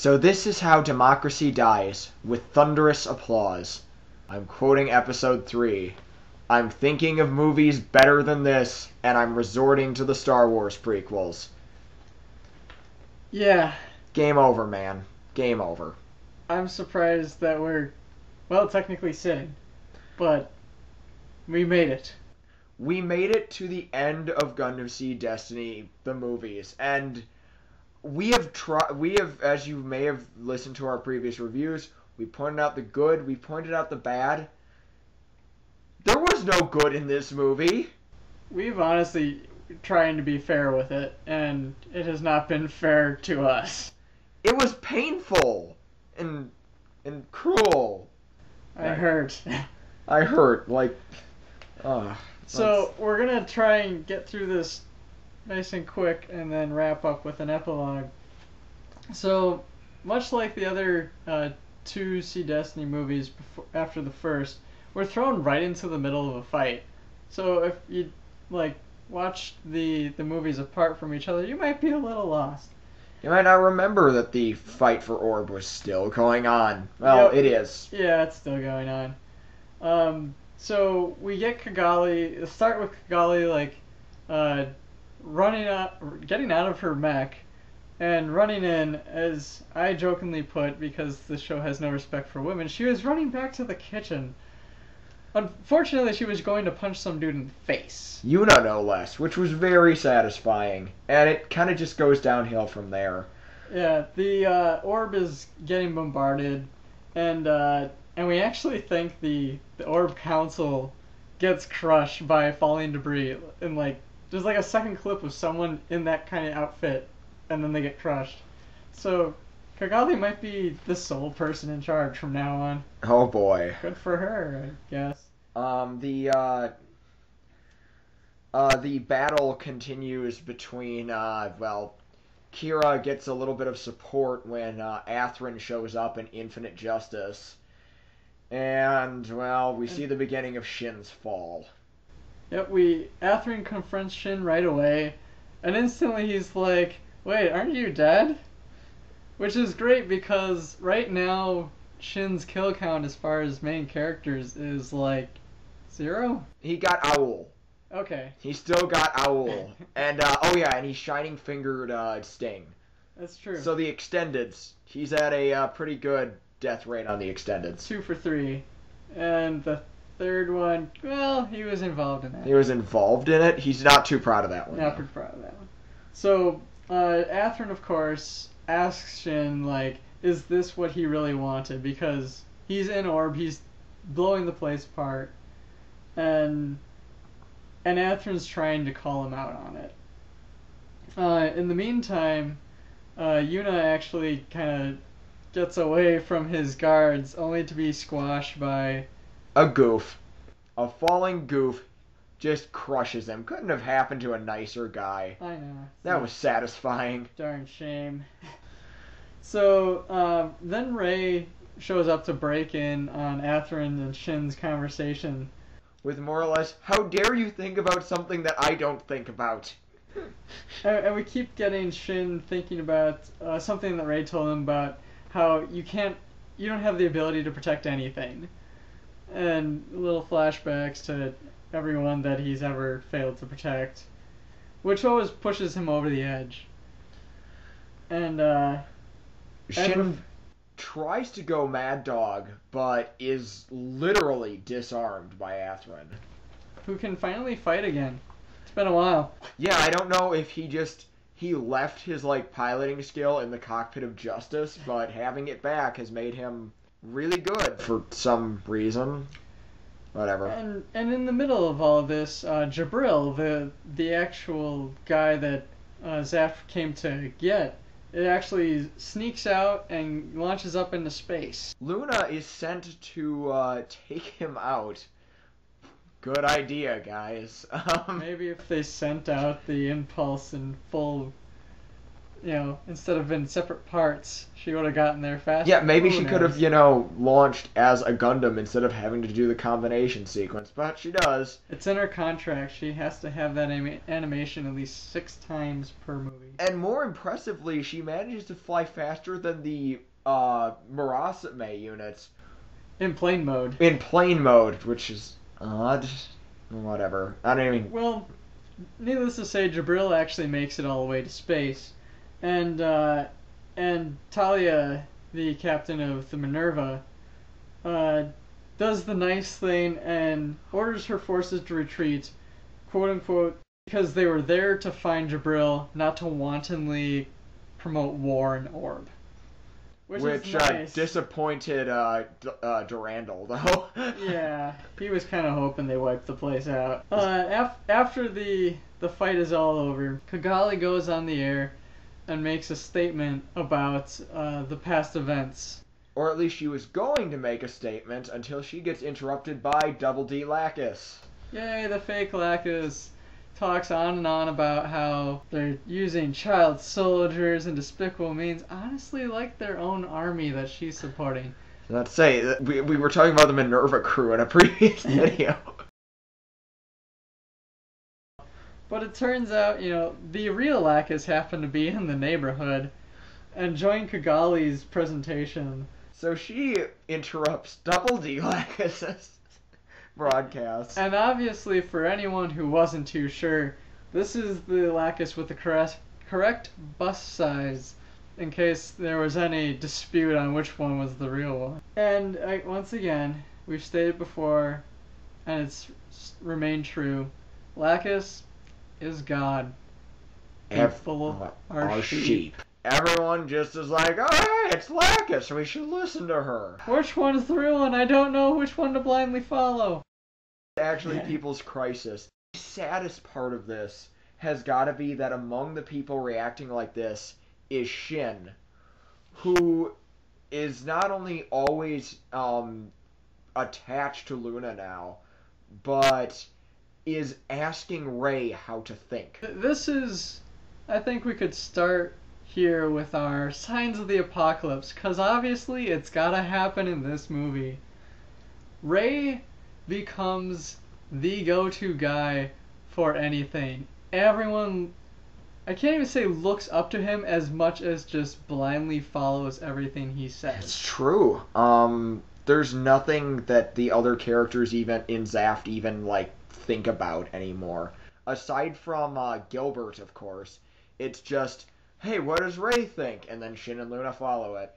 So this is how democracy dies, with thunderous applause. I'm quoting episode 3. I'm thinking of movies better than this, and I'm resorting to the Star Wars prequels. Yeah, Game over, man. Game over. I'm surprised that we're, well, technically sitting, but we made it. We made it to the end of Gundam Seed Destiny, the movies, and we have tried. We have, as you may have listened to our previous reviews, we pointed out the good, we pointed out the bad. There was no good in this movie. We've honestly trying to be fair with it, and it has not been fair to us. It was painful and and cruel. I hurt. I hurt like. Uh, so we're gonna try and get through this nice and quick, and then wrap up with an epilogue. So, much like the other uh, two SEED Destiny movies before, after the first, we're thrown right into the middle of a fight. So if you like watch the the movies apart from each other, you might be a little lost. you might not remember that the fight for Orb was still going on. Well, Yep. it is. Yeah, it's still going on. Um, so we get Cagalli. Start with Cagalli like uh, running out, getting out of her mech, and running in. As I jokingly put, because the show has no respect for women, she was running back to the kitchen. Unfortunately, she was going to punch some dude in the face. Yuna no less, which was very satisfying, and it kind of just goes downhill from there. Yeah, the uh, orb is getting bombarded, and uh, and we actually think the the orb council gets crushed by falling debris. And like, there's like a second clip of someone in that kind of outfit, and then they get crushed. So Cagalli might be the sole person in charge from now on. Oh boy. Good for her, I guess. Um, the uh, uh, the battle continues between uh, well, Kira gets a little bit of support when uh, Athrun shows up in Infinite Justice, and well, we see the beginning of Shin's fall. Yep, we Athrun confronts Shin right away, and instantly he's like, "Wait, aren't you dead?" Which is great because right now Shin's kill count as far as main characters is like zero. He got Auel. Okay, He still got Auel, and uh, oh yeah, and he's shining fingered uh, Sting. that's true. So the extendeds, he's at a uh, pretty good death rate on the extendeds. two for three, and the third one, well, he was involved in that. He was involved in it. He's not too proud of that one. Not though. proud of that one. So, uh, Athrun, of course, asks Shin, like, is this what he really wanted? Because he's in Orb, he's blowing the place apart, and and Athrun's trying to call him out on it. Uh, in the meantime, uh, Yuna actually kind of gets away from his guards, only to be squashed by A goof, a falling goof, just crushes him. Couldn't have happened to a nicer guy. I know. That was satisfying. Darn shame. So um, then Ray shows up to break in on Athrun and Shin's conversation. With more or less, how dare you think about something that I don't think about? And, and we keep getting Shin thinking about uh, something that Ray told him about how you can't, you don't have the ability to protect anything. And little flashbacks to everyone that he's ever failed to protect. Which always pushes him over the edge. And, uh, Shin bef- tries to go Mad Dog, but is literally disarmed by Athrun. who can finally fight again. It's been a while. Yeah, I don't know if he just he left his like piloting skill in the cockpit of justice, but having it back has made him really good for some reason. Whatever. And and in the middle of all of this, uh, Djibril, the the actual guy that uh, Zaf came to get, it actually sneaks out and launches up into space. Luna is sent to uh, take him out. Good idea, guys. Um, Maybe if they sent out the impulse in full you know, instead of in separate parts, she would have gotten there faster. Yeah, maybe Who she could have, you know, launched as a Gundam instead of having to do the combination sequence, but she does. It's in her contract. She has to have that anima- animation at least six times per movie. And more impressively, she manages to fly faster than the uh, Murasame units In plane mode. in plane mode, which is odd. Whatever. I don't even. Well, needless to say, Djibril actually makes it all the way to space, and uh, and Talia, the captain of the Minerva, uh, does the nice thing and orders her forces to retreat, quote unquote, because they were there to find Djibril, not to wantonly promote war in Orb. Which, Which, is uh, disappointed uh, D- uh, Durandal, though. yeah, he was kind of hoping they wiped the place out. Uh, af- after the the fight is all over, Cagalli goes on the air and makes a statement about uh, the past events. Or at least she was going to make a statement until she gets interrupted by Double D Lacus. Yay, the fake Lacus talks on and on about how they're using child soldiers and despicable means, honestly, like their own army that she's supporting. Let's say we, we were talking about the Minerva crew in a previous video. But it turns out, you know, the real Lacus happened to be in the neighborhood and joined Cagalli's presentation. So she interrupts Double D Lacus's broadcast. And obviously, for anyone who wasn't too sure, this is the Lacus with the correct, correct bust size in case there was any dispute on which one was the real one. And I, once again, we've stated before, and it's remained true Lacus is God. Ev- Faithful uh, are our sheep. sheep. Everyone just is like, oh, it's Lacus. We should listen to her. Which one's the real one? I don't know which one to blindly follow. Actually, people's crisis. The saddest part of this has got to be that among the people reacting like this is Shin, who is not only always um, attached to Luna now, but is asking Ray how to think. This is. I think we could start here with our signs of the apocalypse, because obviously it's gotta happen in this movie. Ray becomes the go to guy for anything. Everyone. I can't even say looks up to him as much as just blindly follows everything he says. It's true. Um, there's nothing that the other characters even in Zaft even like think about anymore. Aside from uh, Gilbert, of course, it's just, hey, what does Ray think? And then Shin and Luna follow it.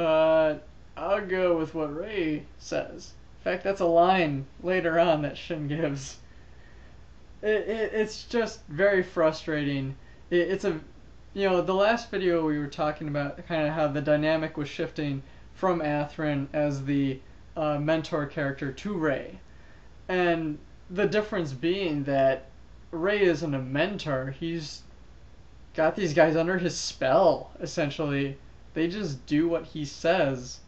Uh, I'll go with what Ray says. In fact, that's a line later on that Shin gives. It, it it's just very frustrating. It, it's a, you know, the last video we were talking about kind of how the dynamic was shifting from Athrun as the uh, mentor character to Ray, and the difference being that Ray isn't a mentor. He's got these guys under his spell essentially they just do what he says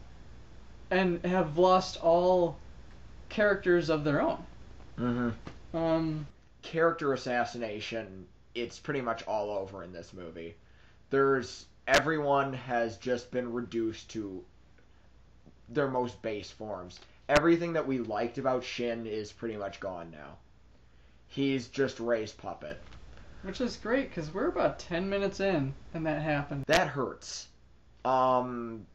and have lost all characters of their own. Mm-hmm. Um, Character assassination, it's pretty much all over in this movie. There's everyone has just been reduced to their most base forms. Everything that we liked about Shin is pretty much gone now. He's just Ray's puppet. which is great because we're about 10 minutes in and that happened. That hurts. Um,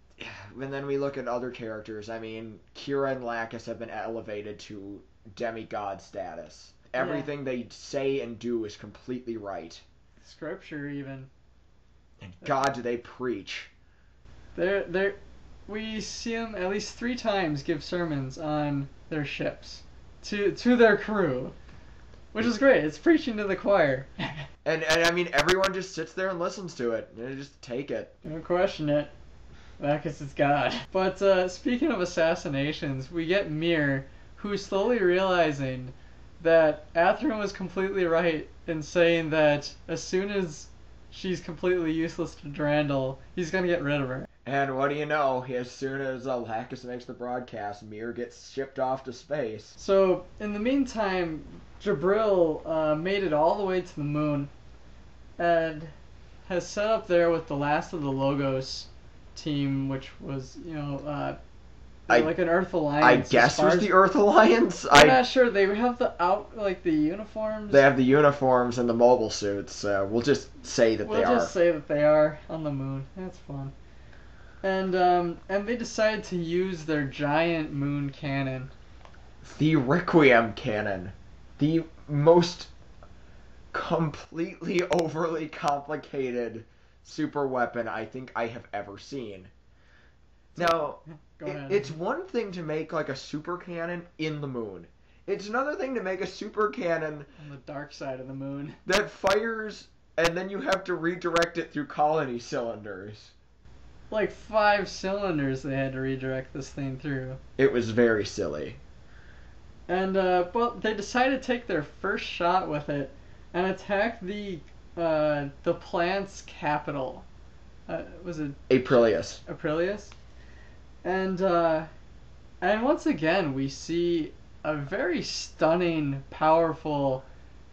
and then we look at other characters. I mean, Kira and Lacus have been elevated to demigod status. Everything they say and do is completely right. Scripture, even. And God, do they preach. They're, they're, we see them at least three times give sermons on their ships to, to their crew, which is great. It's preaching to the choir. And, and I mean, everyone just sits there and listens to it. They just take it. Don't question it. Lacus is God. But uh, speaking of assassinations, we get Meer, who's slowly realizing that Athrun was completely right in saying that as soon as she's completely useless to Durandal, he's gonna get rid of her. And what do you know? As soon as uh, makes the broadcast, Meer gets shipped off to space. So in the meantime, Djibril uh, made it all the way to the moon, and has set up there with the last of the Logos team, which was you know uh, I- like an Earth Alliance. I guess was as- the Earth Alliance. I'm I not sure. They have the out like the uniforms. they have the uniforms and the mobile suits. So we'll just say that We'll they just are. say that they are on the moon. That's fun. And um, and they decided to use their giant moon cannon. The Requiem cannon, the most completely overly complicated super weapon I think I have ever seen. Now, it- it's one thing to make like a super cannon in the moon. It's another thing to make a super cannon on the dark side of the moon. that fires and then you have to redirect it through colony cylinders. Like five cylinders they had to redirect this thing through. It was very silly. And uh, well, they decided to take their first shot with it and attack the uh, the plant's capital. Uh, was it Aprilius. Aprilius? And uh, and once again we see a very stunning, powerful,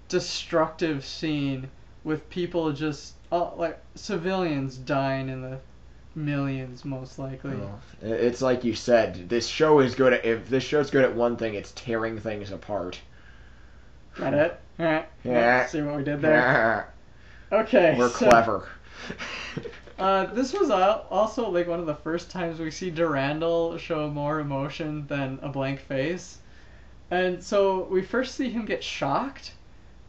destructive scene with people just uh, like civilians dying in the millions, most likely. Oh, It's like you said. This show is good at if this show's good at one thing, it's tearing things apart. Got it? Alright. Yeah. See what we did there? Okay. We're so, clever. Uh, this was also like one of the first times we see Durandal show more emotion than a blank face. And so we first see him get shocked,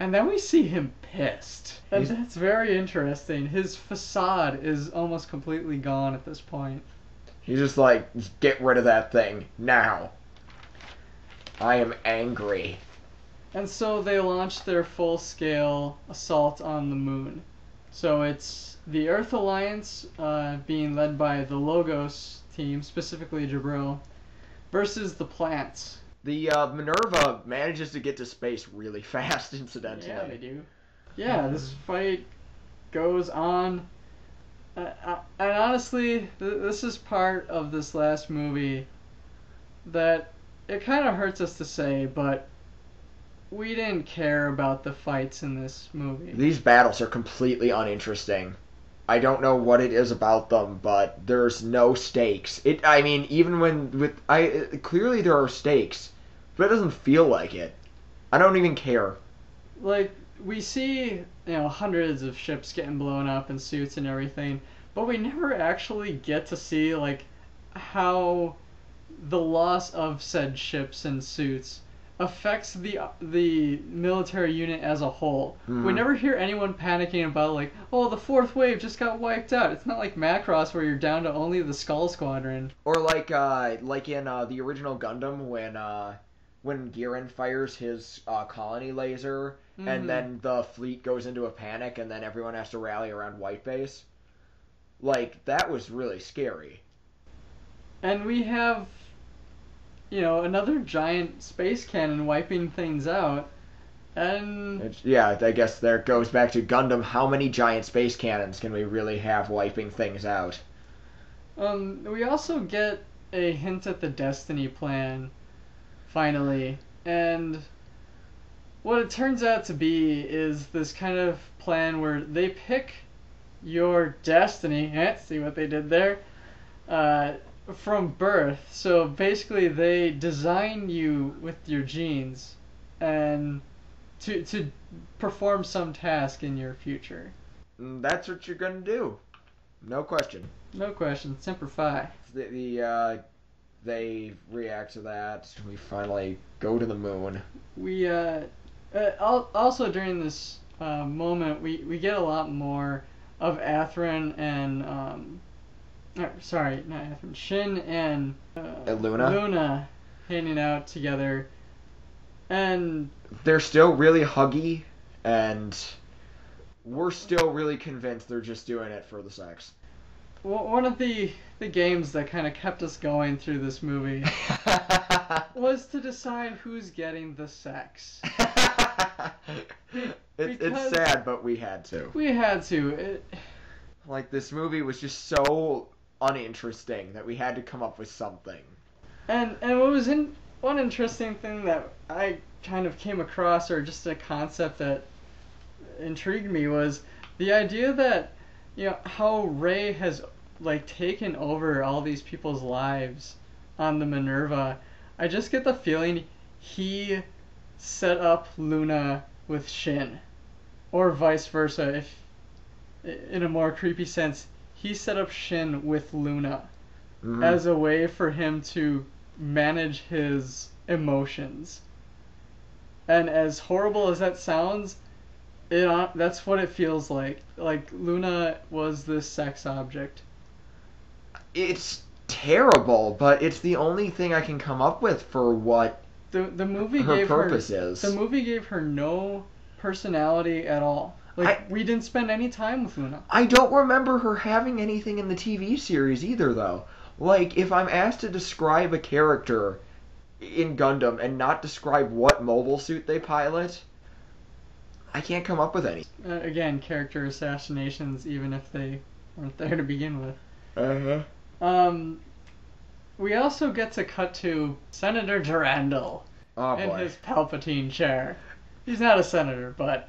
and then we see him pissed. And He's- that's very interesting. His facade is almost completely gone at this point. He's just like, get rid of that thing now. I am angry. And so they launched their full scale assault on the moon. So it's the Earth Alliance, uh, being led by the Logos team, specifically Djibril, versus the plants. The uh, Minerva manages to get to space really fast, incidentally. Yeah, they do. Yeah, this fight goes on. Uh, uh, and honestly, th- this is part of this last movie that it kind of hurts us to say, but we didn't care about the fights in this movie. These battles are completely uninteresting. I don't know what it is about them, but there's no stakes. It. I mean, even when with I uh, clearly there are stakes, but it doesn't feel like it. I don't even care. like we see you know hundreds of ships getting blown up and suits and everything but we never actually get to see like how the loss of said ships and suits affects the the military unit as a whole. We Mhm. never hear anyone panicking about like, oh, the fourth wave just got wiped out. It's not like Macross where you're down to only the Skull Squadron. Or like uh like in uh, the original Gundam when uh when Gihren fires his uh, colony laser Mhm. and then the fleet goes into a panic and then everyone has to rally around White Base. Like that was really scary. And we have, you know, another giant space cannon wiping things out. And It's, yeah, I guess there goes back to Gundam. How many giant space cannons can we really have wiping things out? um, we also get a hint at the Destiny plan, finally. And what it turns out to be is this kind of plan where they pick your destiny. Eh, see what they did there? Uh, from birth. So basically, they design you with your genes, and to to perform some task in your future. That's what you're gonna do. No question. No question. Semper Fi. The, the uh, they react to that. We finally go to the moon. We uh, uh also during this uh, moment we we get a lot more of Athrun and um, uh, sorry, not Athrun, Shin and uh, Uh, Luna? Luna hanging out together, and They're still really huggy, and we're still really convinced they're just doing it for the sex. W- one of the the games that kind of kept us going through this movie was to decide who's getting the sex. it, it's sad, but we had to. We had to. It, Like this movie was just so uninteresting that we had to come up with something. And and what was in one interesting thing that I kind of came across, or just a concept that intrigued me, was the idea that you know how Ray has like taken over all these people's lives on the Minerva. I just get the feeling he set up Luna with Shin, or vice versa. If in a more creepy sense, he set up Shin with Luna Mhm. as a way for him to manage his emotions. And as horrible as that sounds, it hon- that's what it feels like. Like Luna was this sex object. it's terrible, but it's the only thing I can come up with for what The the movie her gave purpose her is. the movie gave her no personality at all. Like I- we didn't spend any time with Luna. I don't remember her having anything in the TV series either, though. Like, if I'm asked to describe a character in Gundam and not describe what mobile suit they pilot, I can't come up with any. Uh, again, character assassinations, even if they weren't there to begin with. Uh huh. Um, we also get to cut to Senator Durandal Oh in boy. his Palpatine chair. He's not a senator, but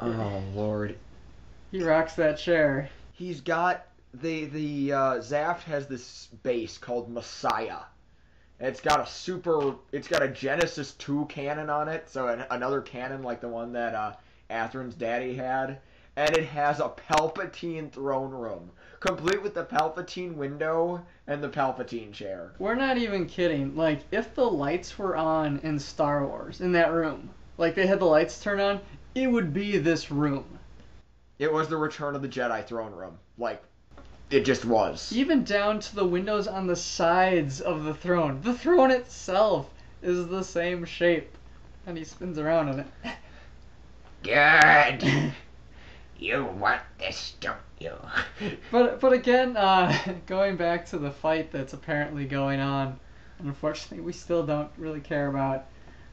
Oh lord. he rocks that chair. He's got the the uh, Zaft has this base called Messiah. It's got a super. It's got a Genesis two cannon on it, so an, another cannon like the one that uh, Athrun's daddy had, and it has a Palpatine throne room, complete with the Palpatine window and the Palpatine chair. We're not even kidding. Like, if the lights were on in Star Wars, in that room, like they had the lights turned on, it would be this room. It was the Return of the Jedi throne room, like it just was. Even down to the windows on the sides of the throne. The throne itself is the same shape. And he spins around in it. Good. You want this, don't you? But but again, uh, going back to the fight that's apparently going on, unfortunately we still don't really care about.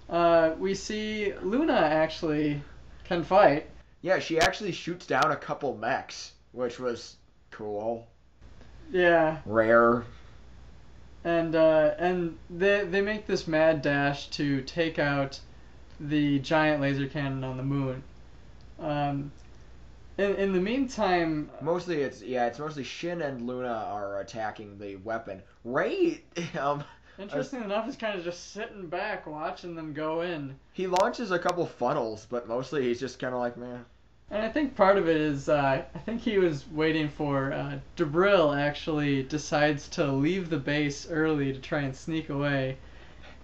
Uh, we see Luna actually can fight. Yeah, she actually shoots down a couple mechs, which was cool. Yeah, Rare. and uh, and they they make this mad dash to take out the giant laser cannon on the moon. Um, in in the meantime, Mostly it's yeah, it's mostly Shin and Luna are attacking the weapon. Ray um interesting enough, is kind of just sitting back watching them go in. he launches a couple funnels, but mostly he's just kinda like, man. And I think part of it is, uh, I think he was waiting for uh, Djibril actually decides to leave the base early to try and sneak away.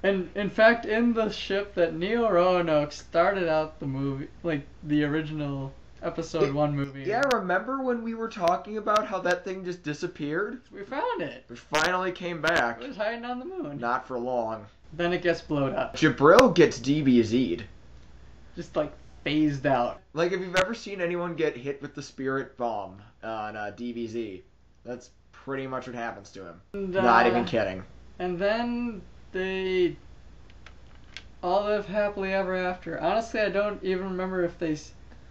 And in fact, in the ship that Neo Roanoke started out the movie, like the original episode It- one movie. Yeah, remember when we were talking about how that thing just disappeared? We found it. It finally came back. It was hiding on the moon. Not for long. Then it gets blown up. Djibril gets DBZ'd. Just like phased out. Like if you've ever seen anyone get hit with the spirit bomb on uh, DBZ, that's pretty much what happens to him. And, Not uh, even kidding. And then they all live happily ever after. Honestly, I don't even remember if they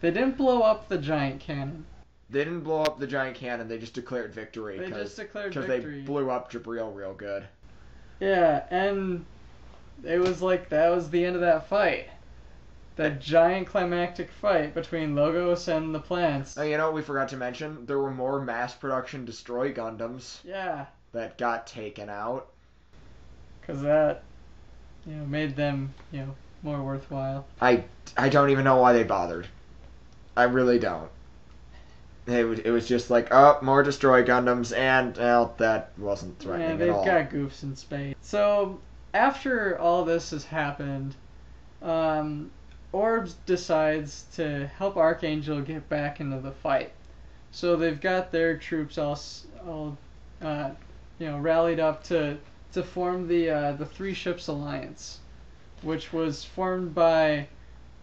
they didn't blow up the giant cannon. They didn't blow up the giant cannon. They just declared victory They just declared victory because they blew up Djibril real good. Yeah, and it was like that was the end of that fight. That giant climactic fight between Logos and the plants. Oh, you know what we forgot to mention? There were more mass production destroy Gundams Yeah, that got taken out. because that you know made them you know more worthwhile. I I don't even know why they bothered. I really don't. It was, it was just like, oh, more destroy Gundams, and well, that wasn't threatening Yeah, they've at all. got goofs in space. So after all this has happened, um, Orbs decides to help Archangel get back into the fight. So they've got their troops all, all uh, you know, rallied up to to form the uh, the three ships alliance, which was formed by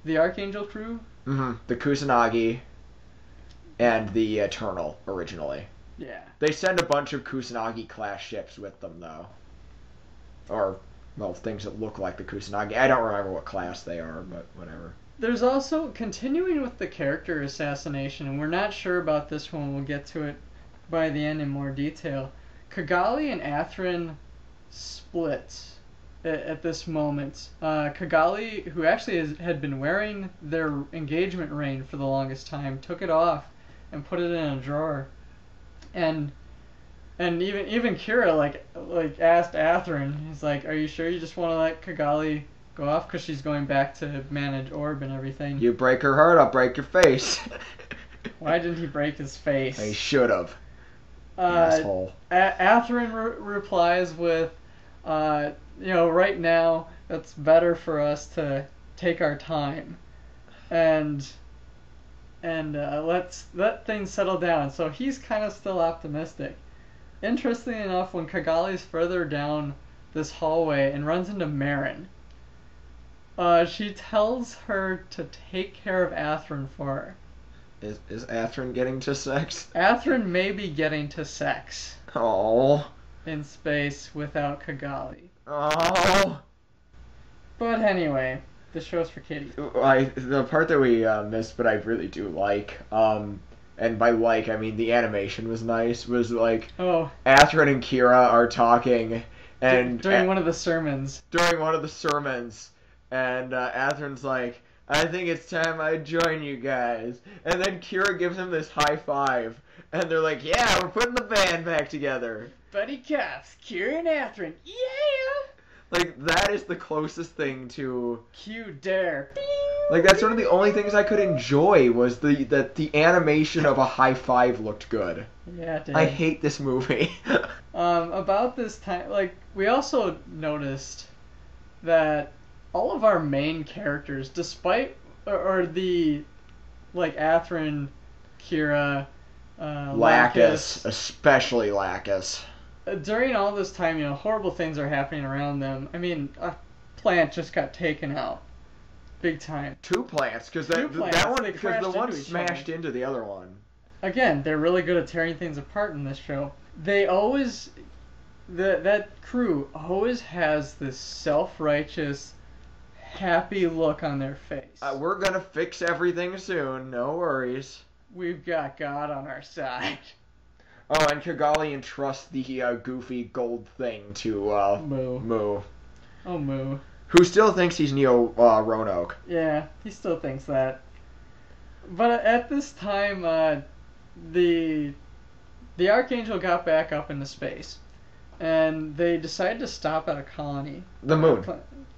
the Archangel crew. hmm The Kusanagi and the Eternal originally. Yeah. They send a bunch of Kusanagi class ships with them though. Or well, things that look like the Kusanagi. I don't remember what class they are, but whatever. There's also continuing with the character assassination, and we're not sure about this one. We'll get to it by the end in more detail. Cagalli and Athrun split at, at this moment. Uh, Cagalli, who actually had been wearing their engagement ring for the longest time, took it off and put it in a drawer. And and even even Kira like like asked Athrun, he's like, "Are you sure you just want to let Cagalli go off because she's going back to manage Orb and everything?" You break her heart, I'll break your face. Why didn't he break his face? I should have. uh, Asshole. A- Athrun re- replies with, uh, you know, right now it's better for us to take our time, and and uh, let's let things settle down. So he's kind of still optimistic. Interestingly enough, when Cagalli's further down this hallway and runs into Meyrin, uh, she tells her to take care of Athrun for her. Is is Athrun getting to sex? Athrun may be getting to sex Oh. in space without Cagalli. Oh. But anyway, the show's for kiddies. I the part that we uh, missed, but I really do like. Um, and by like I mean the animation was nice. Was like Oh, Athrun and Kira are talking, and during one of the sermons. during one of the sermons, and uh, Athrun's like, "I think it's time I join you guys," and then Kira gives him this high five, and they're like, "Yeah, we're putting the band back together." Buddy Cops, Kira and Athrun, yeah! Like that is the closest thing to Cue Dare. like that's one of the only things I could enjoy was the that the animation of a high five looked good. Yeah, it did. I hate this movie. Um, about this time, like, we also noticed that all of our main characters, despite, or, or the, like, Athrun, Kira, uh, Lacus, especially Lacus. Uh, during all this time, you know, horrible things are happening around them. I mean, a plant just got taken out, big time. Two plants, because that plants, that one because the one into smashed into the other one. Again, they're really good at tearing things apart in this show. They always, the that crew always has this self-righteous, happy look on their face. Uh, we're gonna fix everything soon. No worries. We've got God on our side. Oh, and Cagalli entrusts the uh, goofy gold thing to uh, Mu. Mu, Oh, Mu. who still thinks he's Neo uh, Roanoke. Yeah, he still thinks that. But at this time, uh, the the Archangel got back up into space, and they decided to stop at a colony. The moon.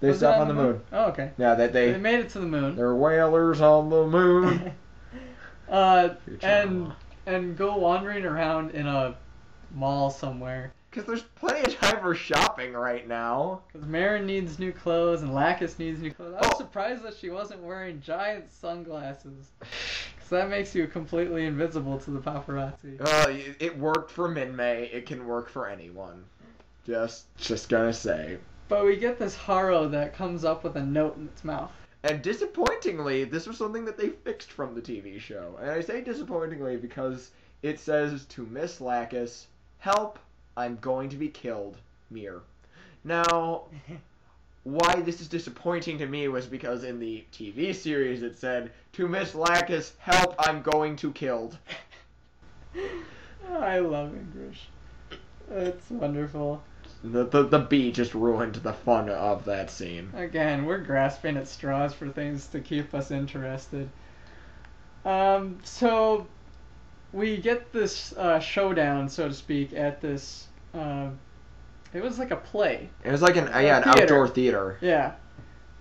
They Was stop on the moon. Oh, okay. Yeah, that They they made it to the moon. they're whalers on the moon. uh, and. And go wandering around in a mall somewhere. Because there's plenty of time for shopping right now. Because Meyrin needs new clothes and Lacus needs new clothes. I was Oh. surprised that she wasn't wearing giant sunglasses. Because that makes you completely invisible to the paparazzi. Uh, it worked for Minmay. It can work for anyone. Just, just gonna say. But we get this Haro that comes up with a note in its mouth. And disappointingly, this was something that they fixed from the TV show. And I say disappointingly because it says to Miss Lacus, "Help! I'm going to be killed." Meer. Now, why this is disappointing to me was because in the TV series it said, "To Miss Lacus, help! I'm going to killed." I love English. It's wonderful. The, the the B just ruined the fun of that scene. Again, we're grasping at straws for things to keep us interested. Um, so we get this uh, showdown, so to speak, at this. Uh, it was like a play. It was like an yeah, an Theater. outdoor theater. Yeah,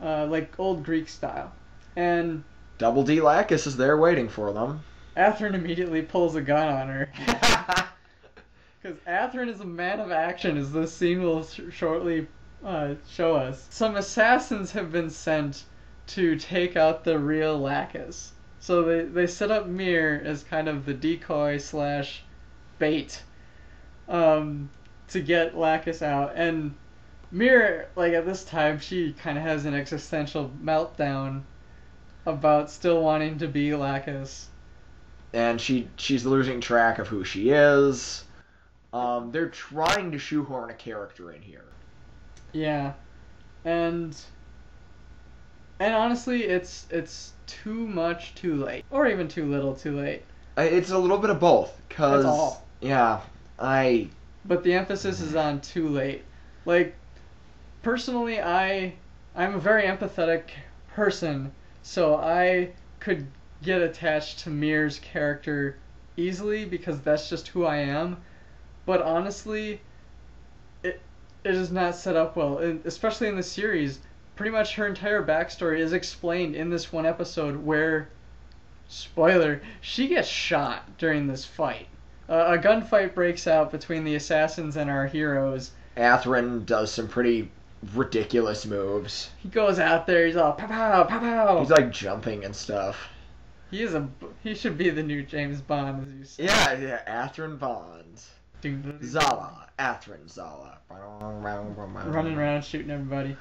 uh, like old Greek style. And Double D Lacus is there waiting for them. Athrun immediately pulls a gun on her. Because Athrun is a man of action, as this scene will sh- shortly uh, show us. Some assassins have been sent to take out the real Lacus. So they, they set up Meer as kind of the decoy slash bait um, to get Lacus out. And Meer, like at this time, she kind of has an existential meltdown about still wanting to be Lacus. and she she's losing track of who she is. Um, they're trying to shoehorn a character in here. Yeah, and and honestly, it's it's too much, too late, or even too little, too late. It's a little bit of both, cause yeah, I But the emphasis is on too late. Like, personally, I I'm a very empathetic person, so I could get attached to Meer's character easily because that's just who I am. But honestly, it it is not set up well, and especially in the series. Pretty much her entire backstory is explained in this one episode where, spoiler, she gets shot during this fight. Uh, a gunfight breaks out between the assassins and our heroes. Athrun does some pretty ridiculous moves. He goes out there, he's all pow pow pow pow. He's like jumping and stuff. He is a he should be the new James Bond as you say. Yeah, yeah, Athrun Bonds. Zala, Athrun Zala. running around shooting everybody.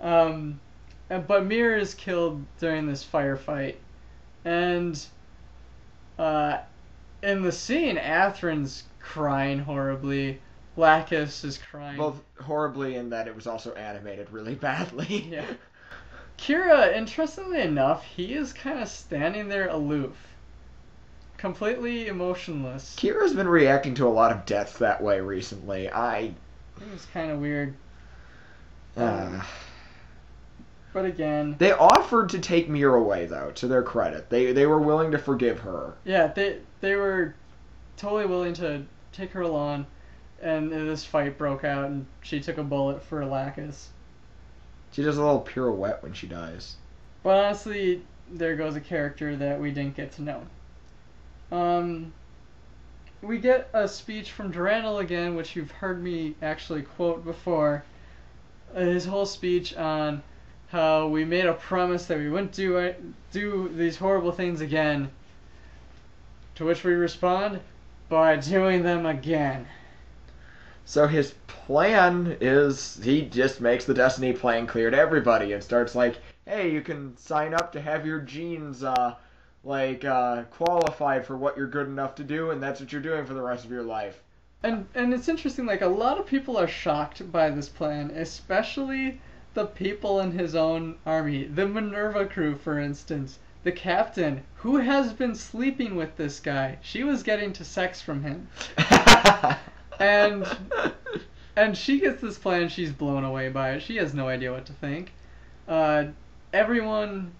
Um, and- but Meer is killed during this firefight, and uh, in the scene, Athrun's crying horribly. Lacus is crying. Both horribly in that it was also animated really badly. Yeah. Kira, interestingly enough, he is kind of standing there aloof, completely emotionless. Kira's been reacting to a lot of deaths that way recently. I. It was kind of weird. Uh, But again, they offered to take Meer away, though, to their credit. They they were willing to forgive her. yeah, they they were totally willing to take her along, and this fight broke out, and she took a bullet for Lacus. She does a little pirouette when she dies. But honestly, there goes a character that we didn't get to know. Um, we get a speech from Durandal again, which you've heard me actually quote before. Uh, His whole speech on how we made a promise that we wouldn't do do these horrible things again. To which we respond, by doing them again. So his plan is he just makes the Destiny plan clear to everybody and starts like, hey, you can sign up to have your genes uh like uh qualified for what you're good enough to do and that's what you're doing for the rest of your life. And and it's interesting, like a lot of people are shocked by this plan, especially the people in his own army. The Minerva crew, for instance. The captain, who has been sleeping with this guy. She was getting to sex from him. And- And she gets this plan, she's blown away by it. She has no idea what to think. Uh, everyone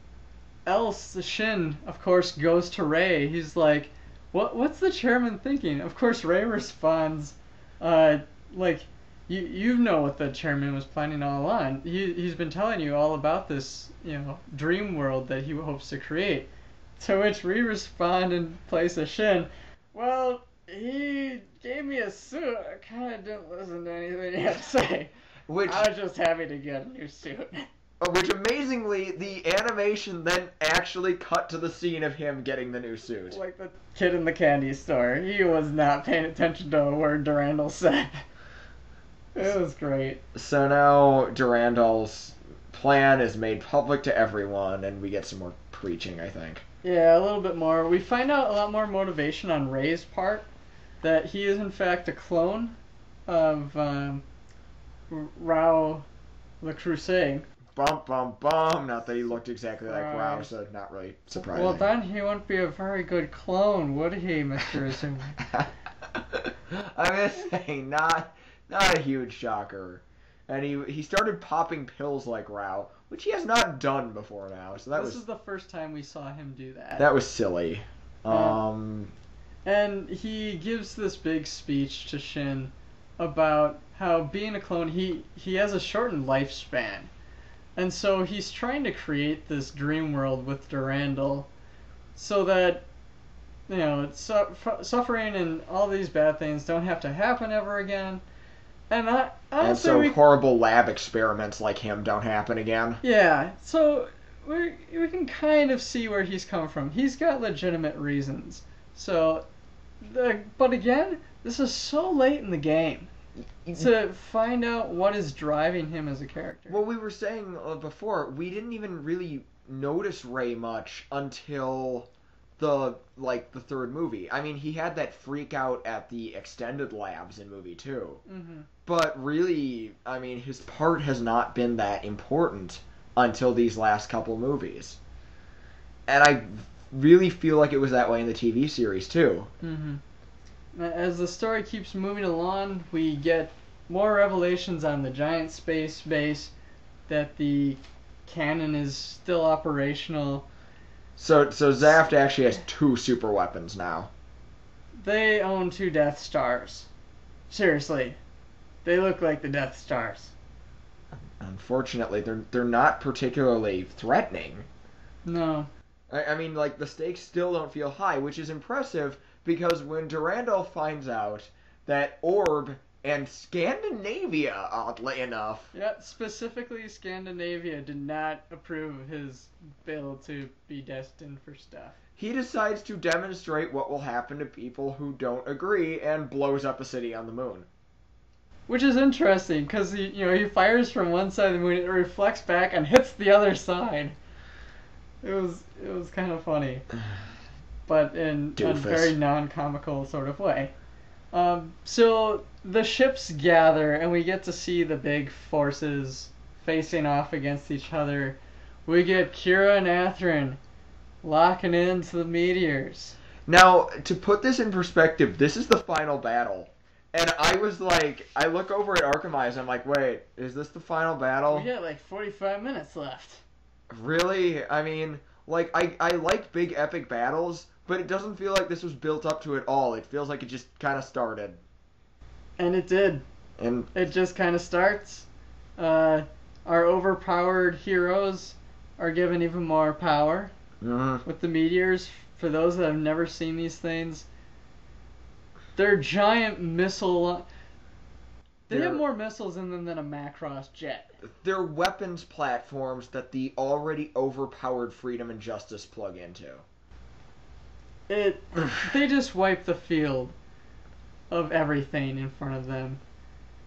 else, Shin, of course, goes to Ray. He's like, what what's the chairman thinking? Of course, Ray responds, uh, like, you you know what the chairman was planning all along. He he's been telling you all about this, you know, dream world that he hopes to create. To which we respond in place of Shin, well, he gave me a suit. I kind of didn't listen to anything he had to say. which I was just happy to get a new suit. which amazingly the animation then actually cut to the scene of him getting the new suit. like the kid in the candy store. He was not paying attention to a word Durandal said. It was great. So now Durandal's plan is made public to everyone and we get some more preaching, I think. Yeah, a little bit more. We find out a lot more motivation on Ray's part. That he is in fact a clone of um, Rau Le Creuset. Bum bum bum. Not that he looked exactly like Right. Rau, so not really surprising. Well, then he wouldn't be a very good clone, would he, Mr. Izumi? I'm just saying, not not a huge shocker. And he he started popping pills like Rau, which he has not done before now. So that this was is the first time we saw him do that. that was silly. Yeah. Um, And he gives this big speech to Shin about how being a clone, he, he has a shortened lifespan. And so he's trying to create this dream world with Durandal so that, you know, su- suffering and all these bad things don't have to happen ever again. And I, and so we, horrible lab experiments like him don't happen again. yeah, so we we can kind of see where he's come from. He's got legitimate reasons. So, the, but again, this is so late in the game to find out what is driving him as a character. Well, we were saying uh, before, we didn't even really notice Ray much until the like the third movie. I mean, he had that freak out at the extended labs in movie 2. hmm But really, I mean, his part has not been that important until these last couple movies. And I really feel like it was that way in the TV series too. hmm As the story keeps moving along, we get more revelations on the giant space base, that the cannon is still operational. So so Zaft actually has two super weapons now. they own two Death Stars. Seriously, they look like the Death Stars. Unfortunately, they're they're not particularly threatening. No. I, I mean, like the stakes still don't feel high, which is impressive because when Durandal finds out that Orb and Scandinavia, oddly enough, Yeah, specifically Scandinavia did not approve of his bill to be destined for stuff. he decides to demonstrate what will happen to people who don't agree and blows up a city on the moon. Which is interesting because he, you know, he fires from one side of the moon, it reflects back and hits the other side. It was it was kind of funny, but in a very non-comical sort of way. Um, so the ships gather, and we get to see the big forces facing off against each other. We get Kira and Athrun locking into the meteors. Now, to put this in perspective, this is the final battle. And I was like, I look over at Arcemise, and I'm like, wait, is this the final battle? We got like 45 minutes left. Really? I mean, like, I, I like big epic battles, but it doesn't feel like this was built up to at all. It feels like it just kind of started. And it did. And it just kind of starts. Uh, our overpowered heroes are given even more power mm, with the meteors. For those that have never seen these things, they're giant missile. They They're- have more missiles in them than a Macross jet. they're weapons platforms that the already overpowered Freedom and Justice plug into. It. they just wipe the field of everything in front of them.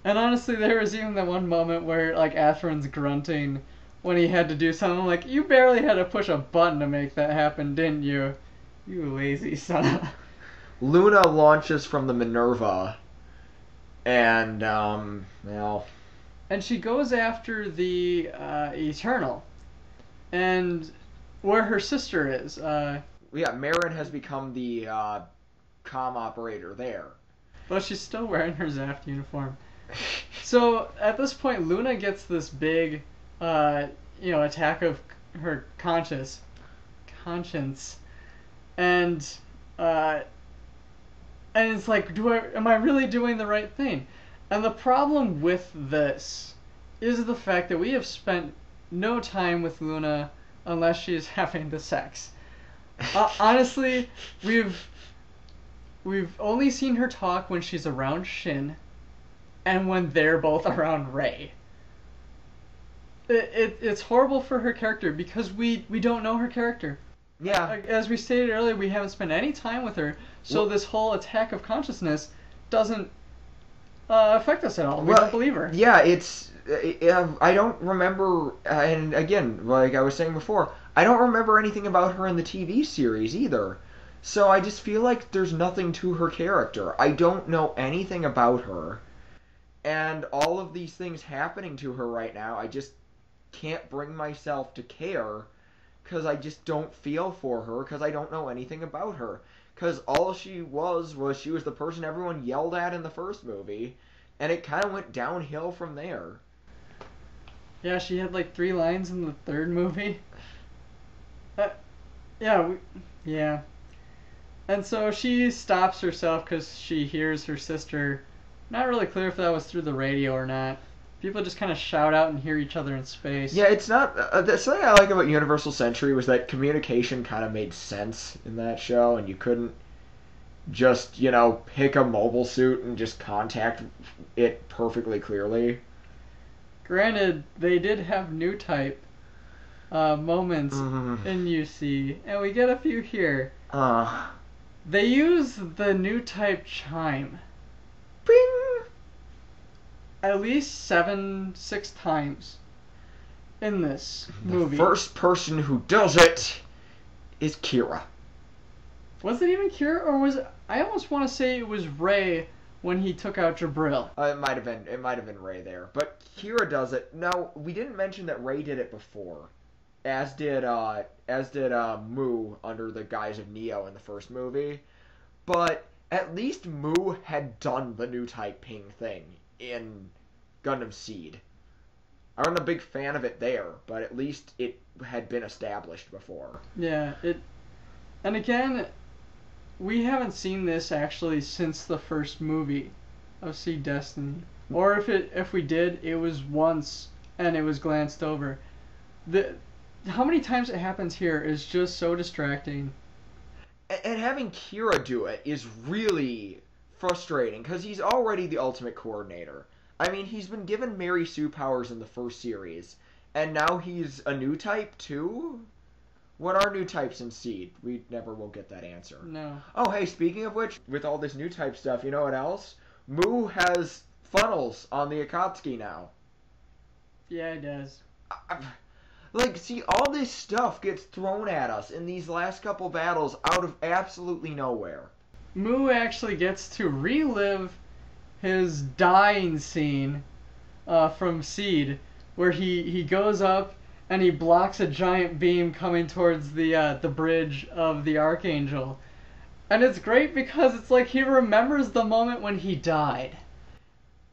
And honestly, there was even that one moment where like Athrun's grunting when he had to do something. Like you barely had to push a button to make that happen, didn't you? You lazy son of. Luna launches from the Minerva, and, um, well, And she goes after the uh, Eternal, and where her sister is. Uh, yeah, Meyrin has become the, uh, comm operator there. but she's still wearing her Zaft uniform. So at this point, Luna gets this big, uh, you know, attack of her conscience, conscience, and uh, and it's like, do I am I really doing the right thing? And the problem with this is the fact that we have spent no time with Luna unless she's having the sex. Uh, honestly, we've we've only seen her talk when she's around Shin and when they're both around Ray. It, it, it's horrible for her character because we, we don't know her character. Yeah, As we stated earlier, we haven't spent any time with her, so Well- this whole attack of consciousness doesn't uh, affect us at all. We Well, don't believe her. Yeah, it's. Uh, I don't remember, and again, like I was saying before, I don't remember anything about her in the TV series either. So I just feel like there's nothing to her character. I don't know anything about her. And all of these things happening to her right now, I just can't bring myself to care because I just don't feel for her because I don't know anything about her. Because all she was was she was the person everyone yelled at in the first movie and it kind of went downhill from there. Yeah, she had like three lines in the third movie. Yeah, we, yeah. And so she stops herself because she hears her sister. Not really clear if that was through the radio or not. People just kind of shout out and hear each other in space. Yeah, it's not. Uh, the- something I like about Universal Century was that communication kind of made sense in that show, and you couldn't just you know pick a mobile suit and just contact it perfectly clearly. Granted, they did have new type uh, moments Mhm. in UC, and we get a few here. Uh, They use the new type chime bing. at least seven, six times in this movie. The first person who does it is Kira. Was it even Kira, or was it? I almost want to say it was Ray when he took out Djibril. Uh, it might have been it might have been Ray there, but Kira does it. Now we didn't mention that Ray did it before, as did uh, as did uh, Mu under the guise of Neo in the first movie. But at least Mu had done the new type ping thing in Gundam Seed. I wasn't a big fan of it there, but at least it had been established before. Yeah, it. And again, we haven't seen this actually since the first movie of Seed Destiny. Or if it if we did, it was once and it was glanced over. The how many times it happens here is just so distracting. And having Kira do it is really frustrating because he's already the ultimate coordinator. I mean, he's been given Mary Sue powers in the first series, and now he's a new type too? What are new types in Seed? We never will get that answer. No. Oh, hey, speaking of which, with all this new type stuff, you know what else? Mu has funnels on the Akatsuki now. Yeah, it does. I- Like, see, all this stuff gets thrown at us in these last couple battles out of absolutely nowhere. Mu actually gets to relive his dying scene uh, from Seed, where he, he goes up and he blocks a giant beam coming towards the uh, the bridge of the Archangel. And it's great because it's like he remembers the moment when he died.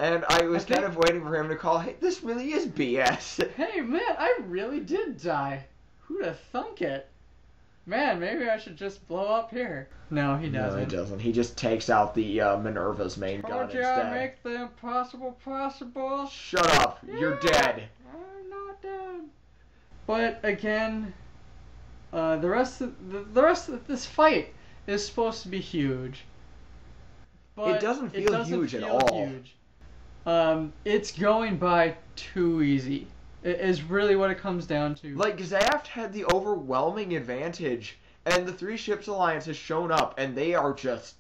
And I was I think- kind of waiting for him to call, hey, this really is BS. Hey man, I really did die. Who'd have thunk it? Man, maybe I should just blow up here. No, he doesn't. No, he doesn't. He just takes out the uh, Minerva's main gun Told you I'd instead. make the impossible possible. Shut up. You're dead. I'm not dead. But again, uh, the rest of the, the rest of this fight is supposed to be huge. But it doesn't feel huge at all. huge. Um, it's going by too easy. It is really what it comes down to. Like, Zaft had the overwhelming advantage, and the Three Ships Alliance has shown up, and they are just.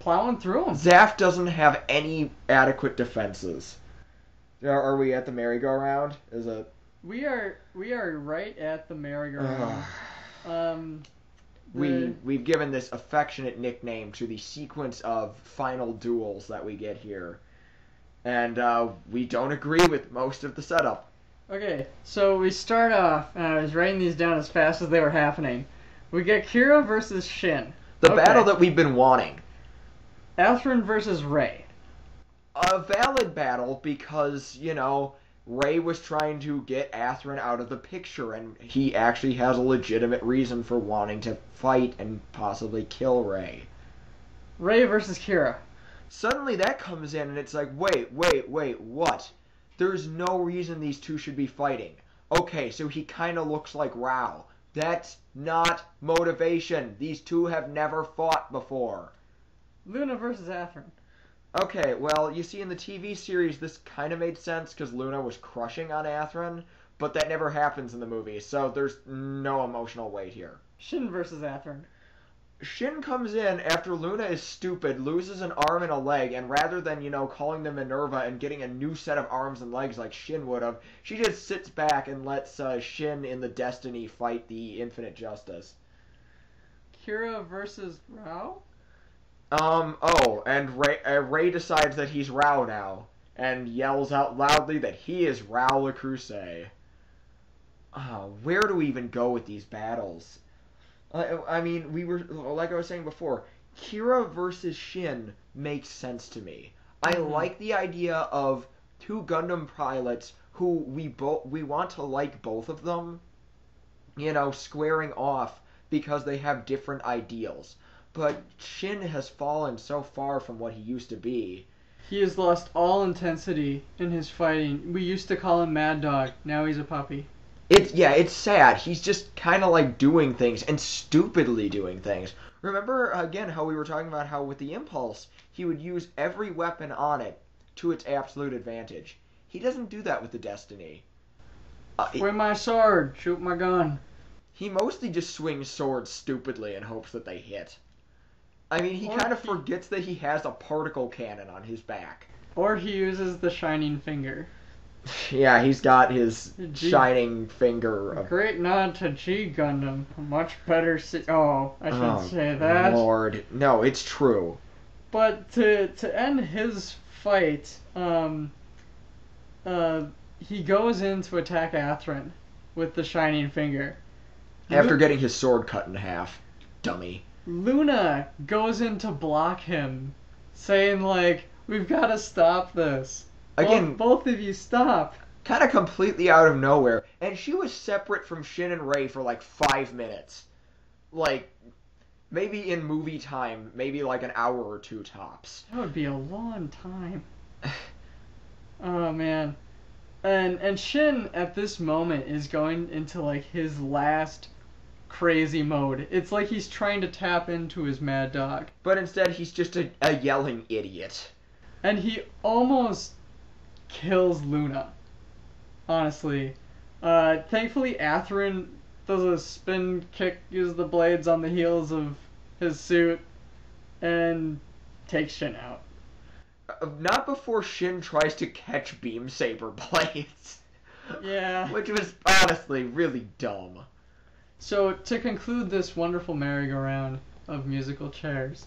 plowing through them. Zaft doesn't have any adequate defenses. Are, are we at the merry-go-round? Is it. We are we are right at the merry-go-round. um, we we've given this affectionate nickname to the sequence of final duels that we get here, and uh, we don't agree with most of the setup. Okay, so we start off, and I was writing these down as fast as they were happening. We get Kira versus Shin. The Okay. battle that we've been wanting. Athrun versus Ray. A valid battle because you know Ray was trying to get Athrun out of the picture, and he actually has a legitimate reason for wanting to fight and possibly kill Ray. Ray versus Kira. Suddenly that comes in, and it's like, wait, wait, wait, what? There's no reason these two should be fighting. Okay, so he kind of looks like Rau. That's not motivation. These two have never fought before. Luna versus Athrun. Okay, well, you see, in the TV series, this kind of made sense because Luna was crushing on Athrun, but that never happens in the movie, so there's no emotional weight here. Shin versus Athrun. Shin comes in after Luna is stupid, loses an arm and a leg, and rather than, you know, calling them Minerva and getting a new set of arms and legs like Shin would have, she just sits back and lets uh, Shin in the Destiny fight the Infinite Justice. Kira versus Rau. Um, oh, and Ray, uh, Ray decides that he's Rau now, and yells out loudly that he is Rau Le Creuset. Oh, where do we even go with these battles? I mean, we were, like I was saying before, Kira versus Shin makes sense to me. I Mhm. like the idea of two Gundam pilots who we both we want to like both of them, you know, squaring off because they have different ideals. But Shin has fallen so far from what he used to be. He has lost all intensity in his fighting. We used to call him Mad Dog. Now he's a puppy. It's yeah, it's sad. He's just kind of like doing things and stupidly doing things. Remember again how we were talking about how with the impulse he would use every weapon on it to its absolute advantage. He doesn't do that with the Destiny. Uh, my sword. Shoot my gun. he mostly just swings swords stupidly and hopes that they hit. I mean, he kind of forgets that he has a particle cannon on his back. Or he uses the shining finger. Yeah, he's got his Gee. shining finger. Of, great nod to G Gundam. Much better. Si- oh, I shouldn't oh, say that. Lord, no, it's true. But to to end his fight, um, uh, he goes in to attack Athrun with the shining finger. After Lu- getting his sword cut in half, dummy. Luna goes in to block him, saying like, "We've got to stop this." Again, both, both of you stop. kind of completely out of nowhere, and she was separate from Shin and Ray for like five minutes. Like, maybe in movie time, maybe like an hour or two tops. That would be a long time. Oh man. And and Shin at this moment is going into like his last crazy mode. It's like he's trying to tap into his mad dog. But instead, he's just a, a yelling idiot. And he almost kills Luna. Honestly. Uh, thankfully, Athrun does a spin kick, uses the blades on the heels of his suit, and takes Shin out. Uh, Not before Shin tries to catch Beam Saber blades. Yeah. Which was honestly really dumb. So to conclude this wonderful merry-go-round of musical chairs,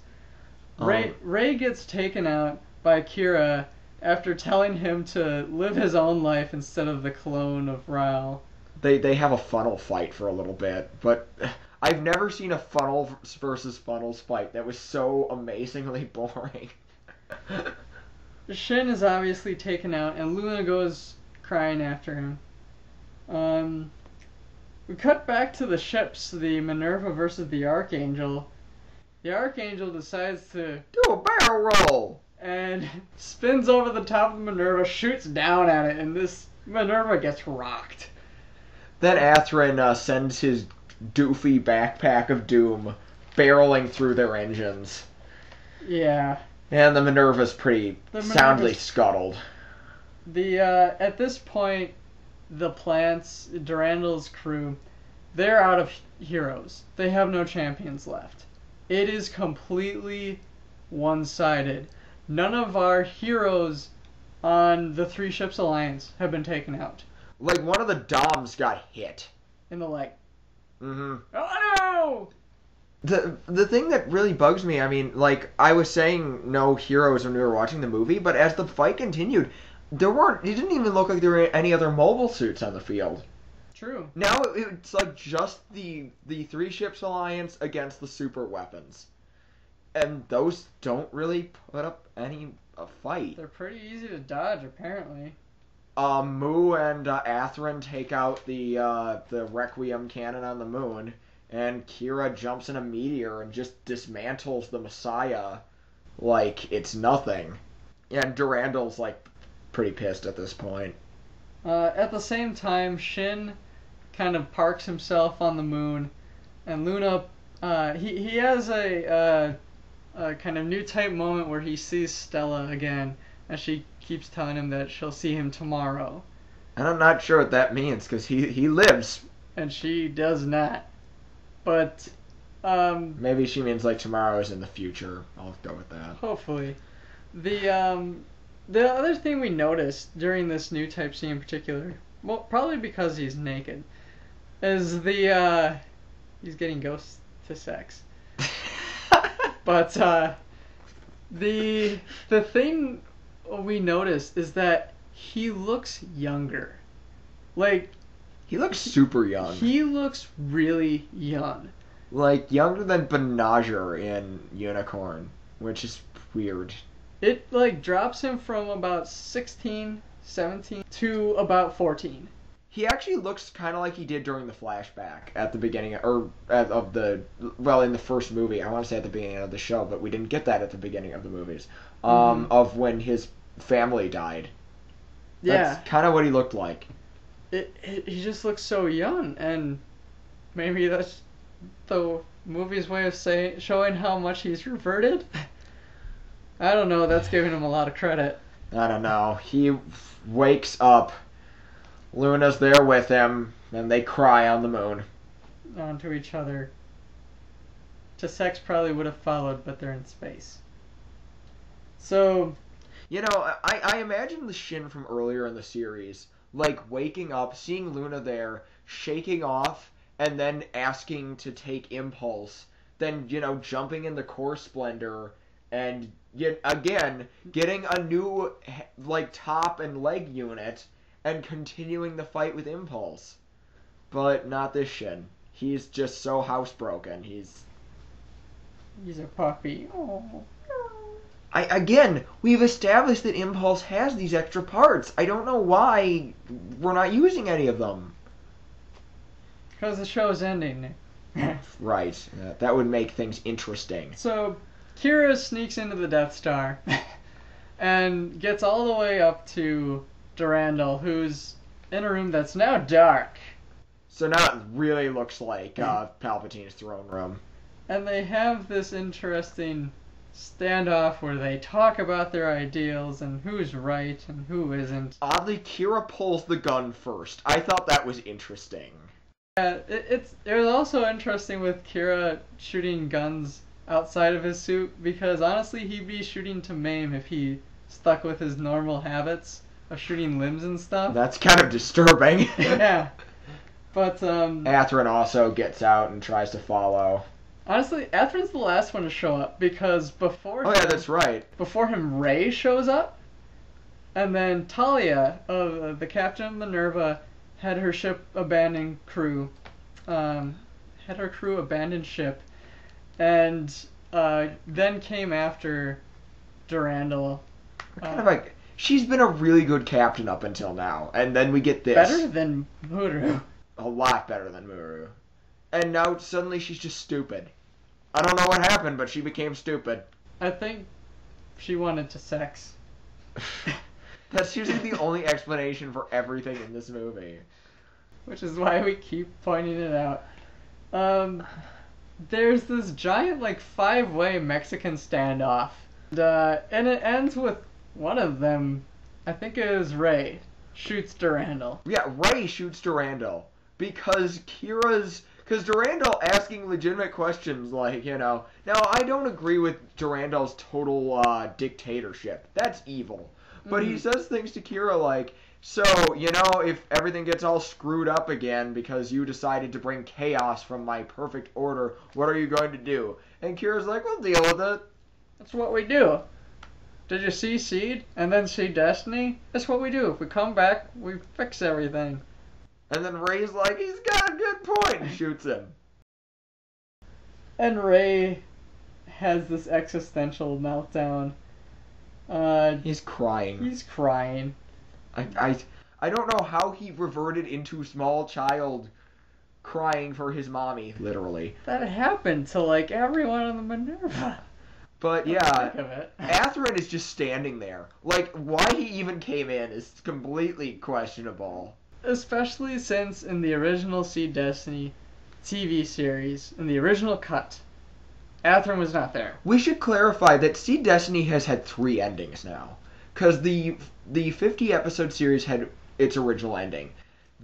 Ray Um, Ray gets taken out by Kira after telling him to live his own life instead of the clone of Rau. They they have a funnel fight for a little bit, but I've never seen a funnel versus funnels fight that was so amazingly boring. Shin is obviously taken out, and Luna goes crying after him. Um, we cut back to the ships, the Minerva versus the Archangel. The Archangel decides to Do a barrel roll. And spins over the top of the Minerva, shoots down at it, and this Minerva gets rocked. Then Athrun uh, sends his doofy backpack of doom barreling through their engines. Yeah. And the Minerva's pretty The soundly Minerva's- scuttled. The uh, at this point, the plants, Durandal's crew, they're out of heroes. They have no champions left. It is completely one-sided. None of our heroes on the Three Ships Alliance have been taken out Like one of the Doms got hit. in the leg. hmm Oh no! The the thing that really bugs me, I mean, like I was saying, no heroes when we were watching the movie, but as the fight continued, there weren't. It didn't even look like there were any other mobile suits on the field. True. Now it, it's like just the the three ships alliance against the super weapons, and those don't really put up any a fight. They're pretty easy to dodge, apparently. Um, Mu and uh, Athrun take out the uh, the Requiem cannon on the moon, and Kira jumps in a meteor and just dismantles the Messiah like it's nothing. And Durandal's like pretty pissed at this point. Uh, at the same time, Shin kind of parks himself on the moon, and Luna, uh, he, he has a, uh, a kind of new type moment where he sees Stella again, and she keeps telling him that she'll see him tomorrow, And I'm not sure what that means because he he lives. and she does not. But, um, Maybe she means like tomorrow is in the future. I'll go with that. hopefully, the um, the other thing we noticed during this new type scene in particular, well, probably because he's naked, is the uh, he's getting ghosts to sex. But uh, the the thing we noticed is that he looks younger. Like he looks super young. he looks really young. like younger than Banagher in Unicorn, which is weird. It like drops him from about 16, 17 to about 14. He actually looks kind of like he did during the flashback at the beginning, or at, of the well, in the first movie. I want to say at the beginning of the show, but we didn't get that at the beginning of the movies. Um, Mhm. of when his family died. Yeah, That's kind of what he looked like. it, it he just looks so young, and maybe that's the movie's way of saying showing how much he's reverted. I don't know. That's giving him a lot of credit. I don't know. He wakes up. Luna's there with him, and they cry on the moon. onto each other. To sex probably would have followed, but they're in space. So You know, I, I imagine the Shin from earlier in the series, like waking up, seeing Luna there, shaking off, and then asking to take Impulse, then, you know, jumping in the Core Splendor, and yet again, getting a new, like, top and leg unit, and continuing the fight with Impulse. But not this Shin. He's just so housebroken. He's he's a puppy. Oh. I again, we've established that Impulse has these extra parts. I don't know why we're not using any of them. Because the show's ending. Right. Uh, that would make things interesting. So Kira sneaks into the Death Star and gets all the way up to Durandal, who's in a room that's now dark. So now it really looks like uh, Palpatine's throne room. And they have this interesting standoff where they talk about their ideals and who's right and who isn't. Oddly, Kira pulls the gun first. I thought that was interesting. Yeah, it, it's it was also interesting with Kira shooting guns outside of his suit because honestly he'd be shooting to maim if he stuck with his normal habits of shooting limbs and stuff. That's kind of disturbing. yeah. But um Athrun also gets out and tries to follow. honestly, Athrun's the last one to show up because before Oh yeah, that's right. before him Ray shows up, and then Talia, uh, the captain of Minerva, had her ship abandon crew, um, had her crew abandon ship, and uh, then came after Durandal. Kind Uh, of like she's been a really good captain up until now, and then we get this better than Murrue. a lot better than Murrue, and now suddenly she's just stupid. I don't know what happened, but she became stupid. I think she wanted to sex. That's usually the only explanation for everything in this movie. which is why we keep pointing it out. Um, there's this giant like five-way Mexican standoff, and, uh, and it ends with one of them, I think it was Ray, shoots Durandal. Yeah, Ray shoots Durandal because Kira's because Durandal asking legitimate questions like you know now I don't agree with Durandal's total uh, dictatorship. That's evil. But he Mhm. says things to Kira like, so you know if everything gets all screwed up again because you decided to bring chaos from my perfect order, what are you going to do? And Kira's like, we'll deal with it. That's what we do. Did you see Seed and then see Destiny? That's what we do. If we come back, we fix everything. And then Ray's like, he's got a good point, and shoots him. And Ray has this existential meltdown. Uh, He's crying. he's crying. I, I, I don't know how he reverted into small child crying for his mommy, literally. That happened to like everyone on the Minerva. But yeah, think of it. Athrun is just standing there. Like, why he even came in is completely questionable. Especially since in the original Seed Destiny TV series, in the original cut, Athrun was not there. We should clarify that Seed Destiny has had three endings now. Because the, the 50 episode series had its original ending.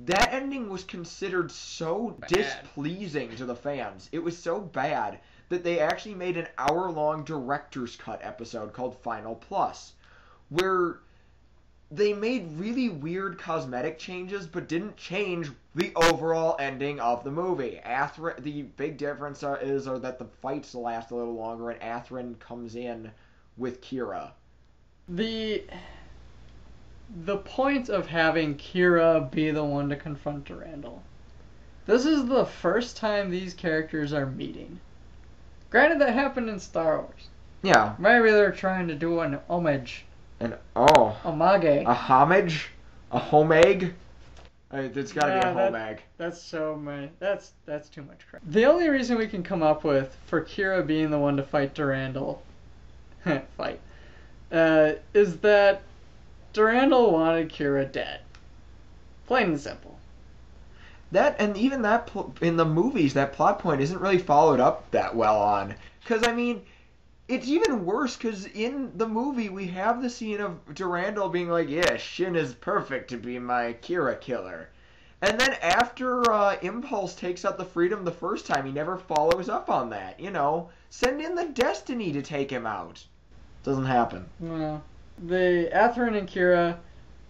That ending was considered so Bad. displeasing to the fans. It was so bad that they actually made an hour long director's cut episode called Final Plus, where they made really weird cosmetic changes but didn't change the overall ending of the movie. Athrun, the big difference is are that the fights last a little longer and Athrun comes in with Kira. The the point of having Kira be the one to confront Durandal. This is the first time these characters are meeting. Granted, that happened in Star Wars. Yeah, Maybe they're trying to do an homage, and oh, homage. a homage, a homage. Uh, There's got to Yeah, be a that- homage. That's so many. That's that's too much crap. The only reason we can come up with for Kira being the one to fight Durandal, fight, uh, is that Durandal wanted Kira dead. Plain and simple. That and even that pl- in the movies, that plot point isn't really followed up that well on. Because I mean, it's even worse. Because in the movie, we have the scene of Durandal being like, "Yeah, Shin is perfect to be my Kira killer," and then after uh, Impulse takes out the Freedom the first time, he never follows up on that. You know, send in the Destiny to take him out. Doesn't happen. Well, the Athrun and Kira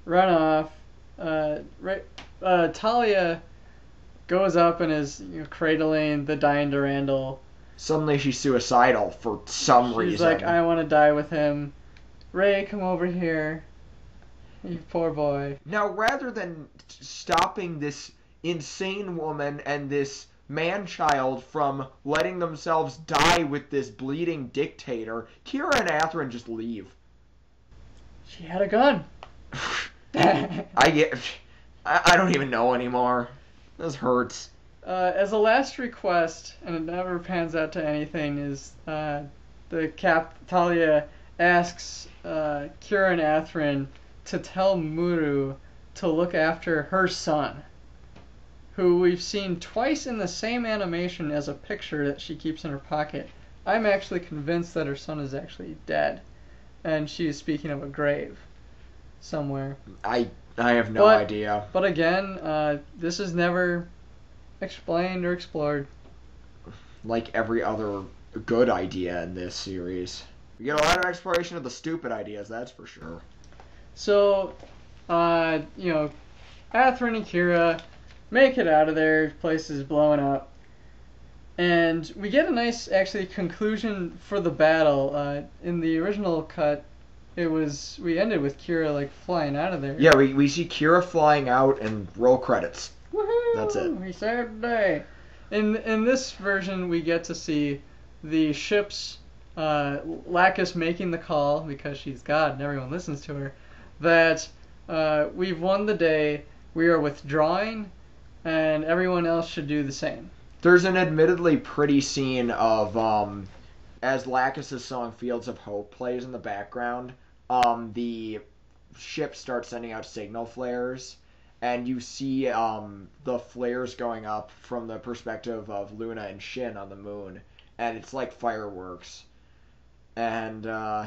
run off. Uh, right, uh, Talia goes up and is you know, cradling the dying Durandal. Suddenly, she's suicidal for some She's reason. She's like, I want to die with him. Ray, come over here. You poor boy. Now, rather than stopping this insane woman and this man child from letting themselves die with this bleeding dictator, Kira and Athrun just leave. She had a gun. I get. I, I don't even know anymore. This hurts. uh, as a last request, and it never pans out to anything, is uh, the Cap Talia asks uh, Kira and Athrun to tell Murrue to look after her son, who we've seen twice in the same animation as a picture that she keeps in her pocket. I'm actually convinced that her son is actually dead, and she is speaking of a grave somewhere. I I have no But- idea. But again, uh, this is never explained or explored. Like every other good idea in this series, we get a lot of exploration of the stupid ideas. That's for sure. So, uh, you know, Athrun and Kira make it out of there. Place is blowing up. And we get a nice, actually, conclusion for the battle. Uh, in the original cut, it was we ended with Kira like flying out of there. Yeah, we, we see Kira flying out and roll credits. Woohoo! That's it. We saved the day. In in this version, we get to see the ship's uh, Lacus making the call because she's God and everyone listens to her. That uh, we've won the day. We are withdrawing, and everyone else should do the same. There's an admittedly pretty scene of um, as Lacus's song "Fields of Hope" plays in the background. Um, the ship starts sending out signal flares, and you see um, the flares going up from the perspective of Luna and Shin on the moon, and it's like fireworks. And uh,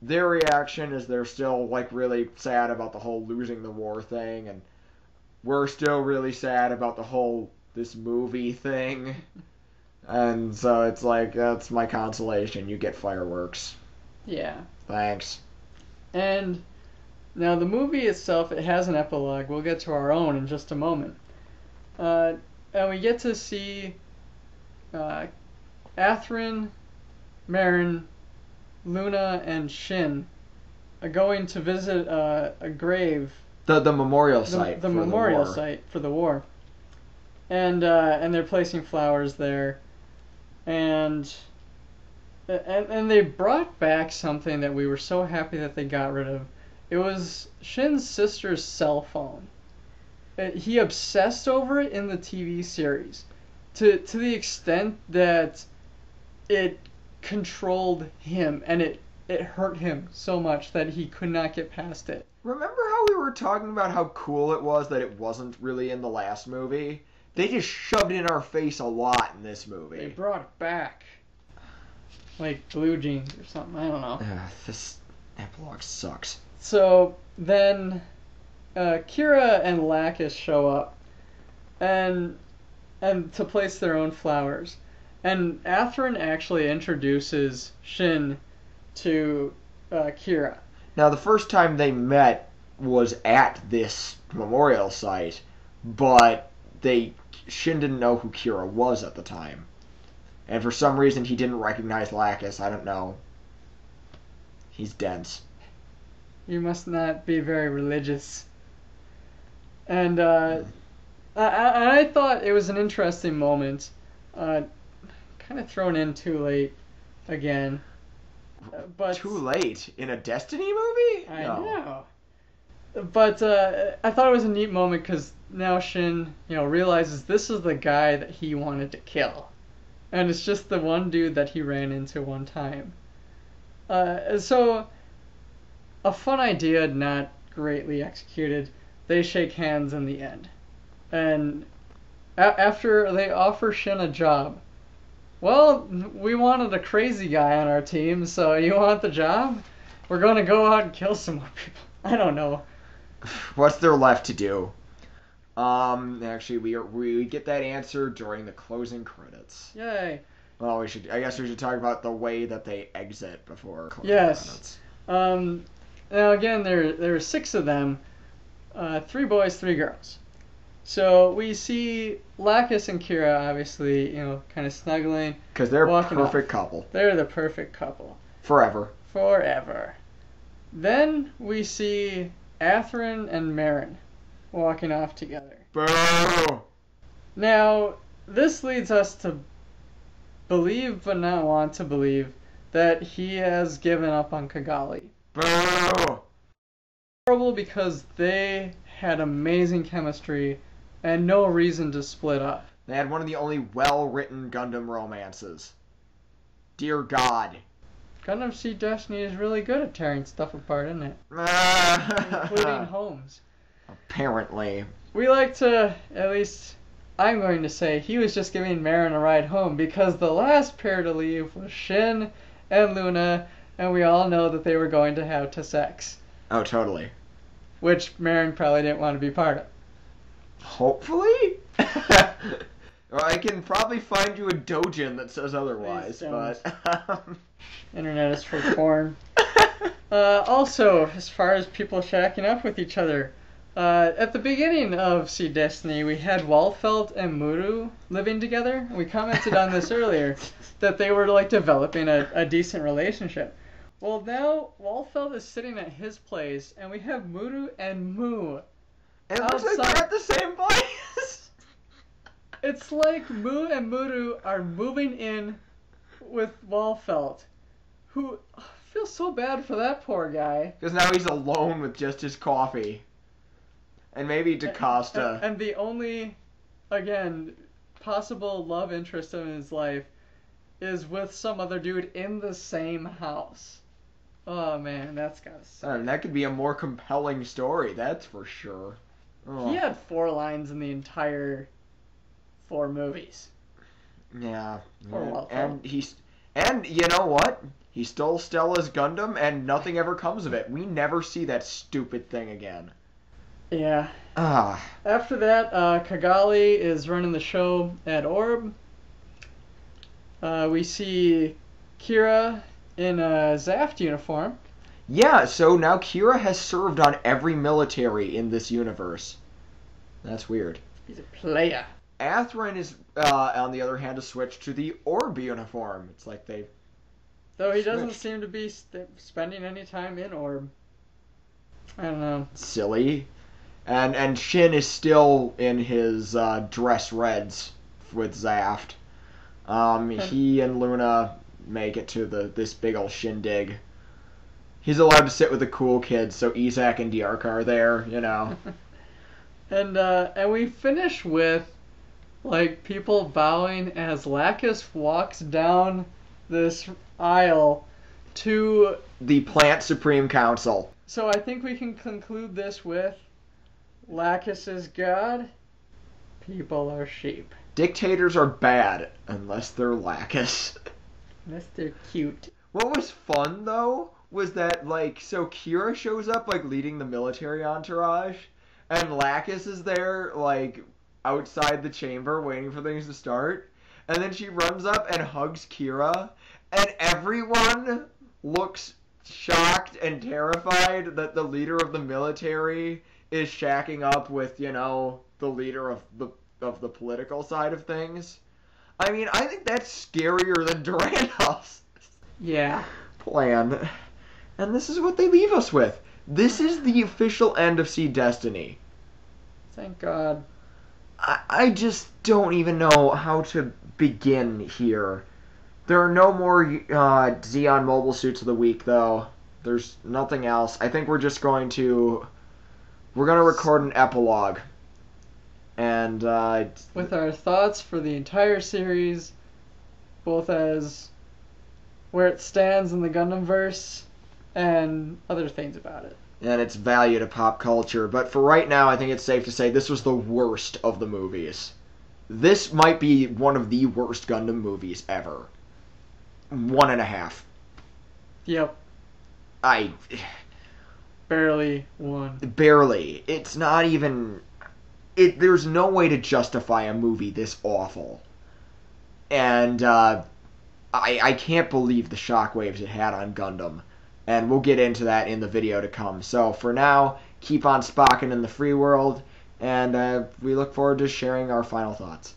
their reaction is they're still like really sad about the whole losing the war thing, and we're still really sad about the whole this movie thing. And so it's like that's my consolation. You get fireworks. Yeah. Thanks. And now the movie itself, it has an epilogue. We'll get to our own in just a moment. Uh, and we get to see uh, Meyrin, Luna, and Shin are going to visit uh, a grave, The the memorial site. the for memorial war. site for the war. And uh, and they're placing flowers there, and and and they brought back something that we were so happy that they got rid of. It was Shin's sister's cell phone. Uh, He obsessed over it in the TV series, to to the extent that it controlled him and it it hurt him so much that he could not get past it. Remember how we were talking about how cool it was that it wasn't really in the last movie? They just shoved it in our face a lot in this movie. They brought it back, like blue jeans or something. I don't know. Ugh, this epilogue sucks. So then, uh, Kira and Lacus show up, and and to place their own flowers, and Athrun actually introduces Shin to uh, Kira. Now the first time they met was at this memorial site, but they Shin didn't know who Kira was at the time. And for some reason he didn't recognize Lacus, I don't know. He's dense. You must not be very religious. And uh, I, I, I thought it was an interesting moment, uh, kind of thrown in too late, again. But Too late in a Destiny movie? I No. know. But uh, I thought it was a neat moment because now Shin, you know, realizes this is the guy that he wanted to kill, and it's just the one dude that he ran into one time. Uh, so, a fun idea, not greatly executed. They shake hands in the end, and a- after they offer Shin a job. Well, we wanted a crazy guy on our team, so you want the job? We're gonna go out and kill some more people. I don't know. What's there left to do? Um, actually, we are, we get that answer during the closing credits. Yay. Well, we should. I guess we should talk about the way that they exit before closing Yes. credits. Um, now again, there there are six of them, uh, three boys, three girls. So we see Lacus and Kira, obviously, you know, kind of snuggling. Because they're a Walking off. perfect couple They're the perfect couple forever. forever. Then we see Athrun and Meyrin walking off together. Boo! Now, this leads us to believe but not want to believe that he has given up on Cagalli. Boo! Horrible because they had amazing chemistry and no reason to split up. They had one of the only well-written Gundam romances. Dear God. Gundam Seed Destiny is really good at tearing stuff apart, isn't it? Including homes. Apparently. We like to, at least I'm going to say, he was just giving Meyrin a ride home because the last pair to leave was Shin and Luna, and we all know that they were going to have to sex, Oh, totally. which Meyrin probably didn't want to be part of. Hopefully? well, I can probably find you a dojin that says otherwise, but... um, Internet is for porn. Uh, also, as far as people shacking up with each other, uh, at the beginning of SEED Destiny, we had Waltfeld and Murrue living together. We commented on this earlier, that they were like developing a, a decent relationship. Well, now Waltfeld is sitting at his place, and we have Murrue and Mu. it looks like they're at the same place! It's like Mu and Murrue are moving in with Waltfeld, who I feel so bad for that poor guy. Because now he's alone with just his coffee. And maybe DaCosta. And, and the only, again, possible love interest in his life is with some other dude in the same house. Oh man, that's gotta suck. That could be a more compelling story, that's for sure. Oh, He had four lines in the entire four movies. yeah. Poor And he's and you know what? He stole Stella's Gundam and nothing ever comes of it. We never see that stupid thing again. Yeah. Ah. After that, uh, Cagalli is running the show at Orb. Uh, we see Kira in a Zaft uniform. Yeah, so now Kira has served on every military in this universe. That's weird. He's a player. Athrun is, uh, on the other hand, has switch to the Orb uniform. It's like they Though he doesn't seem to be st- spending any time in Orb. I don't know. silly, and and Shin is still in his uh, dress reds with Zaft. Um, he and Luna make it to the this big old shindig. He's allowed to sit with the cool kids, so Yzak and Dearka are there. You know. And uh, and we finish with like people bowing as Lacus walks down this aisle to the Plant Supreme Council. So I think we can conclude this with Lacus is God, people are sheep. Dictators are bad unless they're Lacus. Unless they're cute. What was fun though was that like so Kira shows up like leading the military entourage, and Lacus is there like outside the chamber waiting for things to start, and then she runs up and hugs Kira, and everyone looks shocked and terrified that the leader of the military is shacking up with you know the leader of the of the political side of things. I mean, I think that's scarier than Durandal's Yeah. plan. And this is what they leave us with. This is the official end of SEED Destiny. Thank God. I, I just don't even know how to begin here. There are no more uh, Zeon mobile suits of the week, though. There's nothing else. I think we're just going to. We're going to record an epilogue. And, uh, With our thoughts for the entire series, both as where it stands in the Gundam verse and other things about it. and its value to pop culture. But for right now, I think it's safe to say this was the worst of the movies. This might be one of the worst Gundam movies ever. One and a half. Yep. I Barely one. barely. It's not even. It. There's no way to justify a movie this awful. And uh, I I can't believe the shockwaves it had on Gundam. And we'll get into that in the video to come. So for now, keep on spocking in the free world, and uh, we look forward to sharing our final thoughts.